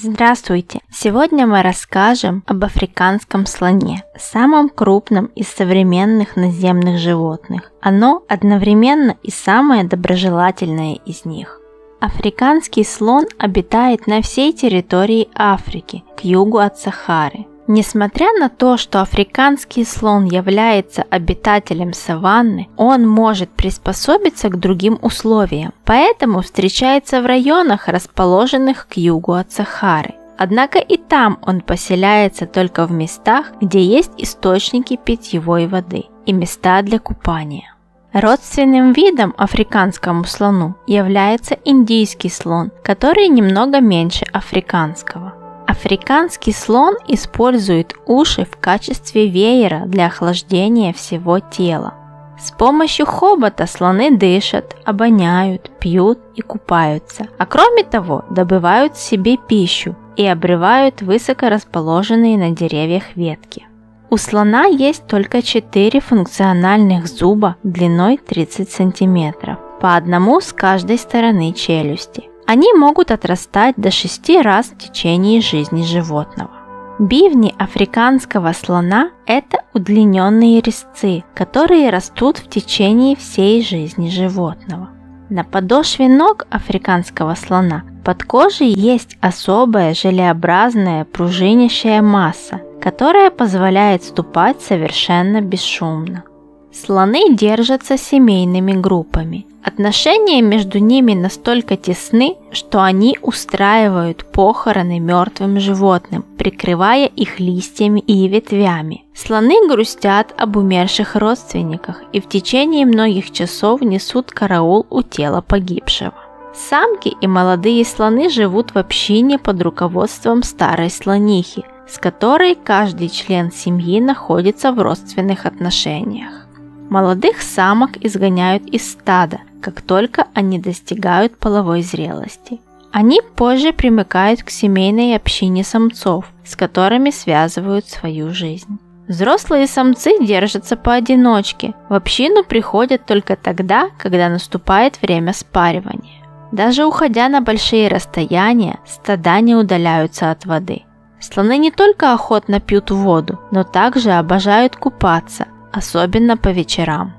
Здравствуйте! Сегодня мы расскажем об африканском слоне, самом крупном из современных наземных животных. Оно одновременно и самое доброжелательное из них. Африканский слон обитает на всей территории Африки, к югу от Сахары. Несмотря на то, что африканский слон является обитателем саванны, он может приспособиться к другим условиям, поэтому встречается в районах, расположенных к югу от Сахары. Однако и там он поселяется только в местах, где есть источники питьевой воды и места для купания. Родственным видом африканскому слону является индийский слон, который немного меньше африканского. Африканский слон использует уши в качестве веера для охлаждения всего тела. С помощью хобота слоны дышат, обоняют, пьют и купаются, а кроме того добывают себе пищу и обрывают высоко расположенные на деревьях ветки. У слона есть только 4 функциональных зуба длиной 30 см, по одному с каждой стороны челюсти. Они могут отрастать до 6 раз в течение жизни животного. Бивни африканского слона – это удлиненные резцы, которые растут в течение всей жизни животного. На подошве ног африканского слона под кожей есть особая желеобразная пружинящая масса, которая позволяет ступать совершенно бесшумно. Слоны держатся семейными группами. Отношения между ними настолько тесны, что они устраивают похороны мертвым животным, прикрывая их листьями и ветвями. Слоны грустят об умерших родственниках и в течение многих часов несут караул у тела погибшего. Самки и молодые слоны живут в общине под руководством старой слонихи, с которой каждый член семьи находится в родственных отношениях. Молодых самок изгоняют из стада, как только они достигают половой зрелости. Они позже примыкают к семейной общине самцов, с которыми связывают свою жизнь. Взрослые самцы держатся поодиночке, в общину приходят только тогда, когда наступает время спаривания. Даже уходя на большие расстояния, стада не удаляются от воды. Слоны не только охотно пьют воду, но также обожают купаться, особенно по вечерам.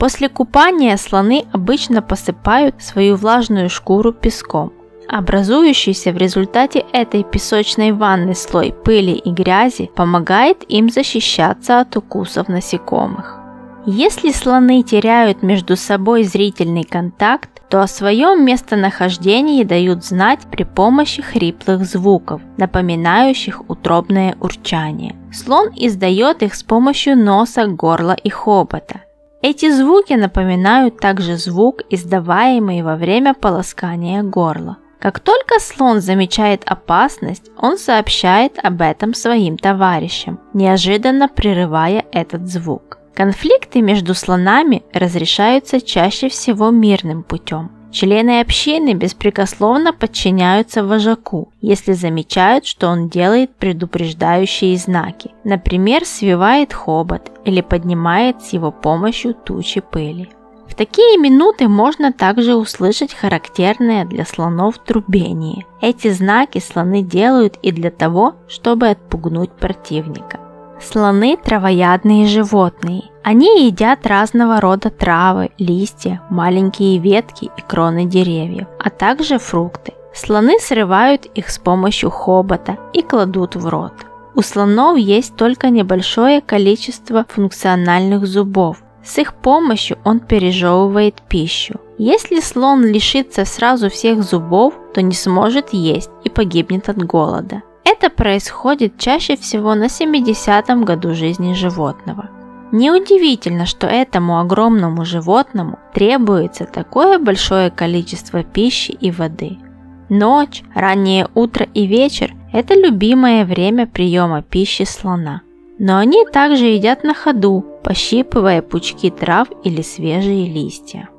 После купания слоны обычно посыпают свою влажную шкуру песком. Образующийся в результате этой песочной ванны слой пыли и грязи помогает им защищаться от укусов насекомых. Если слоны теряют между собой зрительный контакт, то о своем местонахождении дают знать при помощи хриплых звуков, напоминающих утробное урчание. Слон издает их с помощью носа, горла и хобота. Эти звуки напоминают также звук, издаваемый во время полоскания горла. Как только слон замечает опасность, он сообщает об этом своим товарищам, неожиданно прерывая этот звук. Конфликты между слонами разрешаются чаще всего мирным путем. Члены общины беспрекословно подчиняются вожаку, если замечают, что он делает предупреждающие знаки, например, свивает хобот или поднимает с его помощью тучи пыли. В такие минуты можно также услышать характерное для слонов трубение. Эти знаки слоны делают и для того, чтобы отпугнуть противника. Слоны – травоядные животные. Они едят разного рода травы, листья, маленькие ветки и кроны деревьев, а также фрукты. Слоны срывают их с помощью хобота и кладут в рот. У слонов есть только небольшое количество функциональных зубов. С их помощью он пережевывает пищу. Если слон лишится сразу всех зубов, то не сможет есть и погибнет от голода. Это происходит чаще всего на 70-м году жизни животного. Неудивительно, что этому огромному животному требуется такое большое количество пищи и воды. Ночь, раннее утро и вечер – это любимое время приема пищи слона. Но они также едят на ходу, пощипывая пучки трав или свежие листья.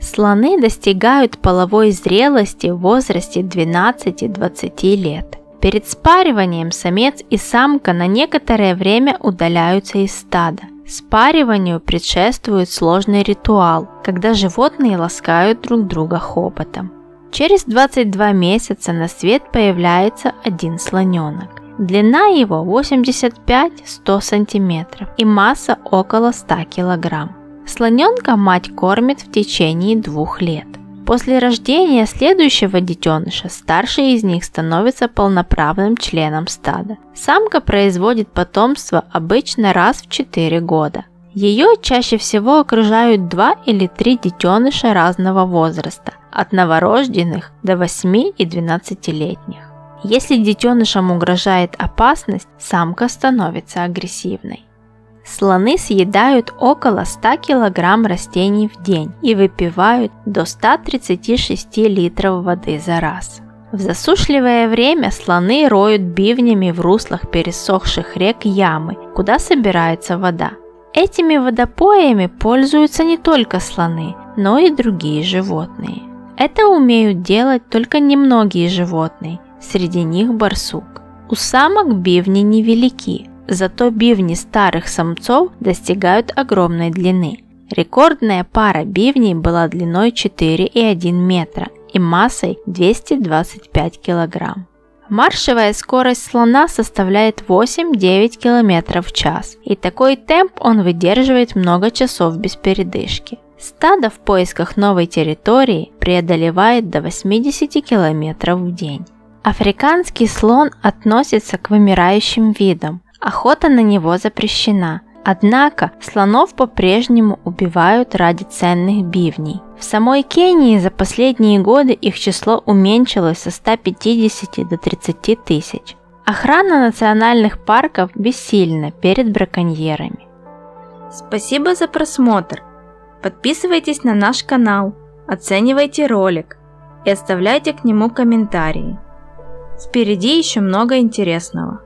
Слоны достигают половой зрелости в возрасте 12-20 лет – Перед спариванием самец и самка на некоторое время удаляются из стада. Спариванию предшествует сложный ритуал, когда животные ласкают друг друга хоботом. Через 22 месяца на свет появляется один слоненок. Длина его 85-100 см и масса около 100 кг. Слоненка мать кормит в течение двух лет. После рождения следующего детеныша старший из них становится полноправным членом стада. Самка производит потомство обычно раз в 4 года. Ее чаще всего окружают два или три детеныша разного возраста, от новорожденных до 8 и 12-летних. Если детенышам угрожает опасность, самка становится агрессивной. Слоны съедают около 100 кг растений в день и выпивают до 136 литров воды за раз. В засушливое время слоны роют бивнями в руслах пересохших рек ямы, куда собирается вода. Этими водопоями пользуются не только слоны, но и другие животные. Это умеют делать только немногие животные, среди них барсук. У самок бивни невелики, зато бивни старых самцов достигают огромной длины. Рекордная пара бивней была длиной 4,1 метра и массой 225 килограмм. Маршевая скорость слона составляет 8-9 км в час, и такой темп он выдерживает много часов без передышки. Стадо в поисках новой территории преодолевает до 80 км в день. Африканский слон относится к вымирающим видам. Охота на него запрещена. Однако слонов по-прежнему убивают ради ценных бивней. В самой Кении за последние годы их число уменьшилось со 150 до 30 тысяч. Охрана национальных парков бессильна перед браконьерами. Спасибо за просмотр! Подписывайтесь на наш канал, оценивайте ролик и оставляйте к нему комментарии. Впереди еще много интересного.